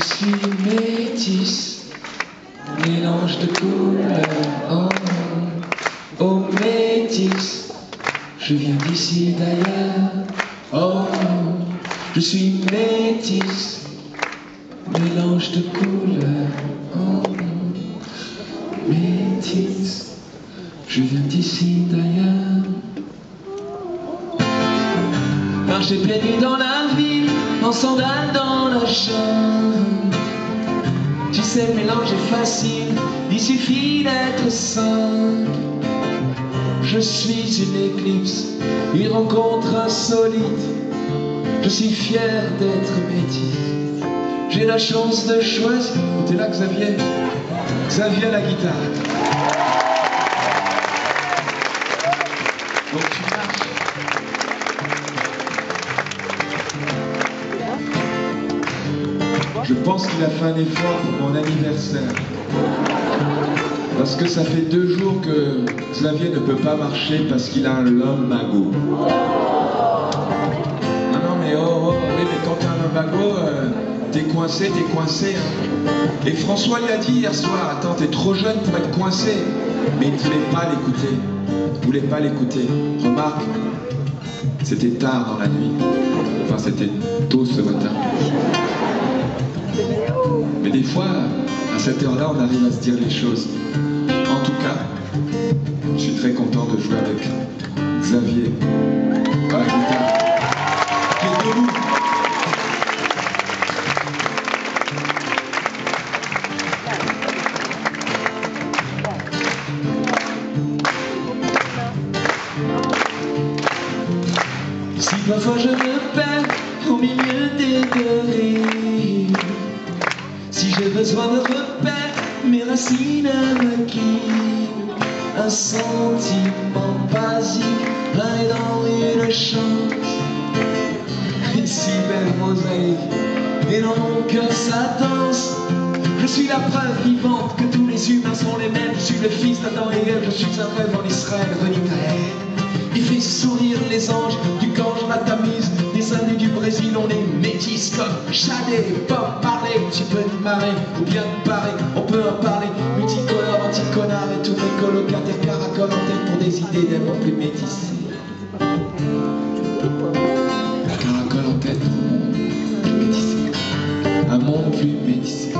suis métisse, mélange de couleurs. Oh, oh métisse, je viens d'ici d'ailleurs. Oh, je suis métisse, mélange de couleurs. Oh, métisse, je viens d'ici d'ailleurs. Marcher pieds nus dans la ville, en sandales dans la chambre. Tu sais, le mélange est facile, il suffit d'être simple. Je suis une éclipse, une rencontre insolite. Je suis fier d'être métis. J'ai la chance de choisir. Oh, T'es là, Xavier Xavier la guitare. Je pense qu'il a fait un effort pour mon anniversaire. Parce que ça fait deux jours que Xavier ne peut pas marcher parce qu'il a un lumbago. Non, non, mais oh, oh, oui, mais quand t'as un lumbago, euh, t'es coincé, t'es coincé. hein. Et François l'a dit hier soir, attends, t'es trop jeune pour être coincé. Mais il ne voulait pas l'écouter. Il voulait pas l'écouter. Remarque, c'était tard dans la nuit. Enfin, c'était tôt ce matin. Des fois, à cette heure-là, on arrive à se dire les choses. En tout cas, je suis très content de jouer avec Xavier. Si parfois je me perds au milieu des deux si j'ai besoin de repères, mes racines me quittent. Un sentiment basique, et dans une chance. Et si belle mosaïque, et dans mon cœur ça danse. Je suis la preuve vivante que tous les humains sont les mêmes. Je suis le fils d'Adam et Ève, je suis un rêve en Israël, haine. Il fait sourire les anges du Gange, la Tamise, des Indes du Brésil, on est métis comme Chadé, Bob Tu peux te marrer ou bien te barrer, on peut en parler. Multicolore, anti-connard et tous mes colocataires caracolent en tête pour des idées d'un monde plus métissé. Caracole en tête pour un monde plus métissé. Un monde plus métissé.